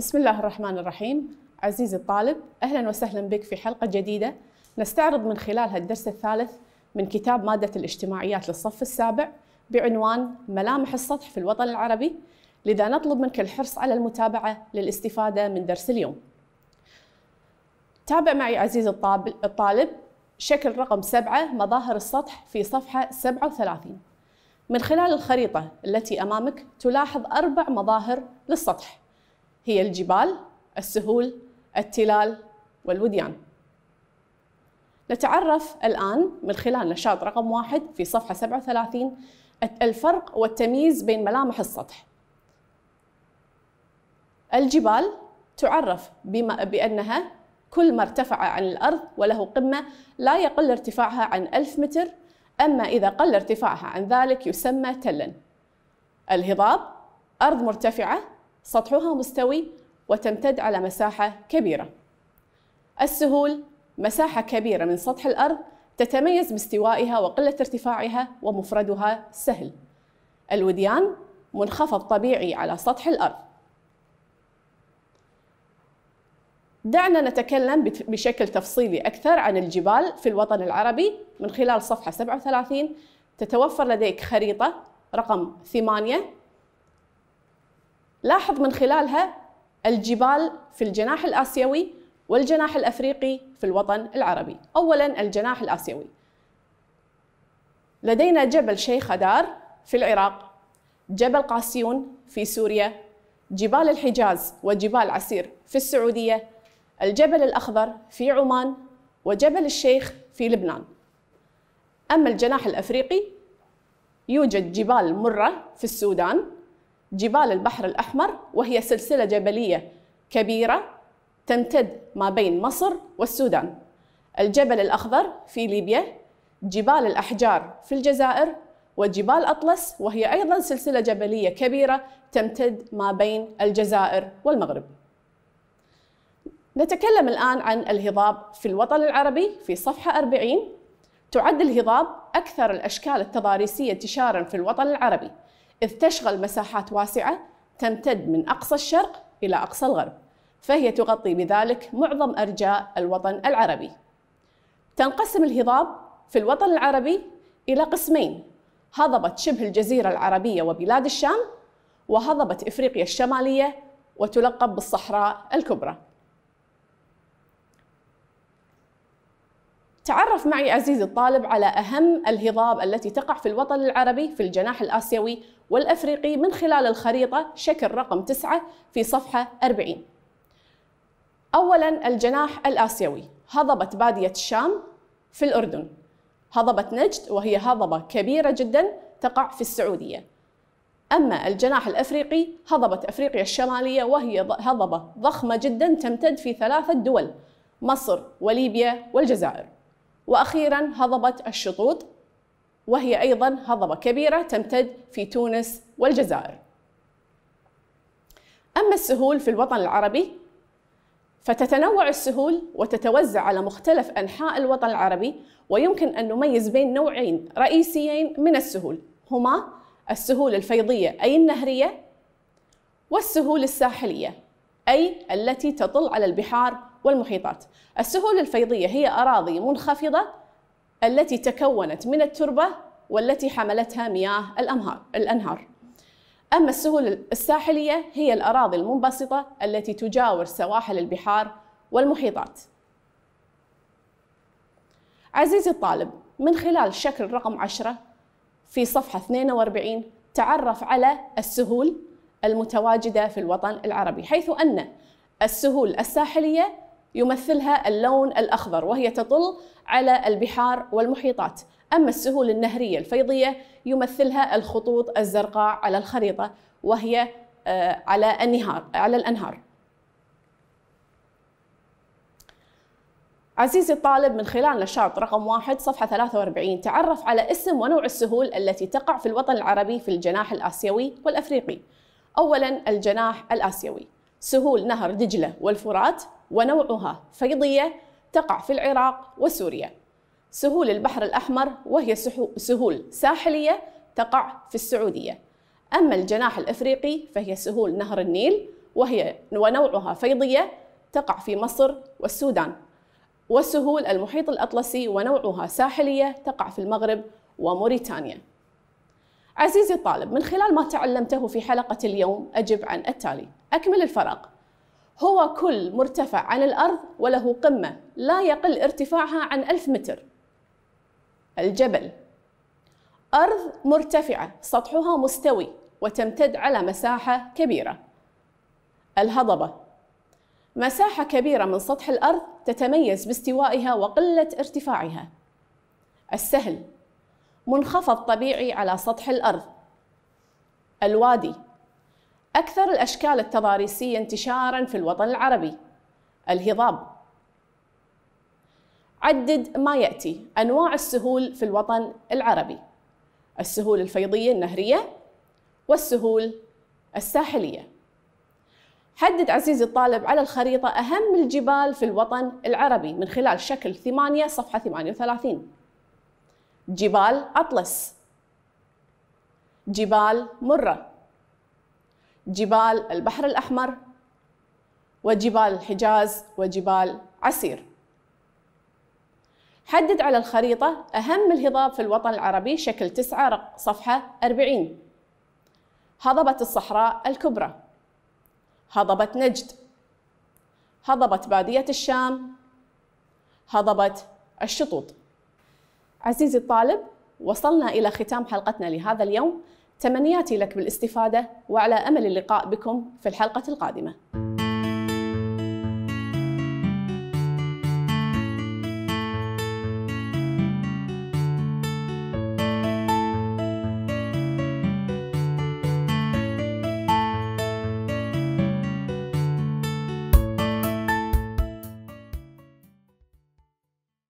بسم الله الرحمن الرحيم. عزيزي الطالب أهلا وسهلا بك في حلقة جديدة. نستعرض من خلالها الدرس الثالث من كتاب مادة الاجتماعيات للصف السابع بعنوان ملامح السطح في الوطن العربي لذا نطلب منك الحرص على المتابعة للاستفادة من درس اليوم. تابع معي عزيزي الطالب شكل رقم سبعة مظاهر السطح في صفحة 37 من خلال الخريطة التي أمامك تلاحظ أربع مظاهر للسطح. هي الجبال، السهول، التلال والوديان. نتعرف الآن من خلال نشاط رقم واحد في صفحة 37 الفرق والتمييز بين ملامح السطح. الجبال تعرف بما بأنها كل ما ارتفع عن الأرض وله قمة لا يقل ارتفاعها عن ألف متر أما إذا قل ارتفاعها عن ذلك يسمى تلا الهضاب أرض مرتفعة سطحها مستوي وتمتد على مساحة كبيرة. السهول مساحة كبيرة من سطح الأرض تتميز باستوائها وقلة ارتفاعها ومفردها سهل. الوديان منخفض طبيعي على سطح الأرض. دعنا نتكلم بشكل تفصيلي أكثر عن الجبال في الوطن العربي. من خلال صفحة 37 تتوفر لديك خريطة رقم 8 لاحظ من خلالها الجبال في الجناح الآسيوي والجناح الأفريقي في الوطن العربي. أولا الجناح الآسيوي. لدينا جبل شيخ أدار في العراق جبل قاسيون في سوريا جبال الحجاز وجبال عسير في السعودية الجبل الأخضر في عمان وجبل الشيخ في لبنان. أما الجناح الأفريقي يوجد جبال مرة في السودان جبال البحر الأحمر وهي سلسلة جبلية كبيرة تمتد ما بين مصر والسودان. الجبل الأخضر في ليبيا جبال الأحجار في الجزائر وجبال أطلس وهي أيضا سلسلة جبلية كبيرة تمتد ما بين الجزائر والمغرب. نتكلم الآن عن الهضاب في الوطن العربي في صفحة 40 تعد الهضاب أكثر الأشكال التضاريسية انتشارا في الوطن العربي. إذ تشغل مساحات واسعة تمتد من أقصى الشرق إلى أقصى الغرب فهي تغطي بذلك معظم أرجاء الوطن العربي. تنقسم الهضاب في الوطن العربي إلى قسمين هضبة شبه الجزيرة العربية وبلاد الشام وهضبة إفريقيا الشمالية وتلقب بالصحراء الكبرى. تعرف معي عزيزي الطالب على أهم الهضاب التي تقع في الوطن العربي في الجناح الآسيوي والأفريقي من خلال الخريطة شكل رقم 9 في صفحة 40 أولا الجناح الآسيوي. هضبة بادية الشام في الأردن. هضبة نجد وهي هضبة كبيرة جدا تقع في السعودية. أما الجناح الأفريقي هضبة أفريقيا الشمالية وهي هضبة ضخمة جدا تمتد في ثلاثة دول مصر وليبيا والجزائر. وأخيرا هضبة الشطوط وهي أيضا هضبة كبيرة تمتد في تونس والجزائر. أما السهول في الوطن العربي فتتنوع السهول وتتوزع على مختلف أنحاء الوطن العربي ويمكن أن نميز بين نوعين رئيسيين من السهول. هما السهول الفيضية أي النهرية والسهول الساحلية أي التي تطل على البحار والمحيطات. السهول الفيضية هي أراضي منخفضة التي تكونت من التربة والتي حملتها مياه الأنهار الأنهار. أما السهول الساحلية هي الأراضي المنبسطة التي تجاور سواحل البحار والمحيطات. عزيزي الطالب من خلال شكل رقم 10 في صفحة 42 تعرف على السهول المتواجدة في الوطن العربي حيث أن السهول الساحلية يمثلها اللون الأخضر وهي تطل على البحار والمحيطات. أما السهول النهرية الفيضية يمثلها الخطوط الزرقاء على الخريطة وهي آه، على النهار على الأنهار. عزيزي الطالب من خلال نشاط رقم واحد صفحة 43 تعرف على اسم ونوع السهول التي تقع في الوطن العربي في الجناح الآسيوي والأفريقي. أولا الجناح الآسيوي. سهول نهر دجلة والفرات ونوعها فيضية تقع في العراق وسوريا. سهول البحر الأحمر وهي سهول ساحلية تقع في السعودية. أما الجناح الأفريقي فهي سهول نهر النيل وهي ونوعها فيضية تقع في مصر والسودان. وسهول المحيط الأطلسي ونوعها ساحلية تقع في المغرب وموريتانيا. عزيزي الطالب من خلال ما تعلمته في حلقة اليوم أجب عن التالي. أكمل الفرق. هو كل مرتفع عن الأرض وله قمة لا يقل ارتفاعها عن ألف متر. الجبل. أرض مرتفعة سطحها مستوي وتمتد على مساحة كبيرة. الهضبة. مساحة كبيرة من سطح الأرض تتميز باستوائها وقلة ارتفاعها. السهل. منخفض طبيعي على سطح الأرض. الوادي. أكثر الأشكال التضاريسية انتشاراً في الوطن العربي. الهضاب. عدد ما يأتي. أنواع السهول في الوطن العربي. السهول الفيضية النهرية والسهول الساحلية. حدد عزيزي الطالب على الخريطة أهم الجبال في الوطن العربي من خلال شكل ثمانية صفحة 38 جبال أطلس. جبال مرة. جبال البحر الأحمر وجبال الحجاز وجبال عسير. حدد على الخريطة أهم الهضاب في الوطن العربي شكل تسعة صفحة 40 هضبة الصحراء الكبرى. هضبة نجد. هضبة بادية الشام. هضبة الشطوط. عزيزي الطالب وصلنا إلى ختام حلقتنا لهذا اليوم. تمنياتي لك بالاستفادة وعلى أمل اللقاء بكم في الحلقة القادمة.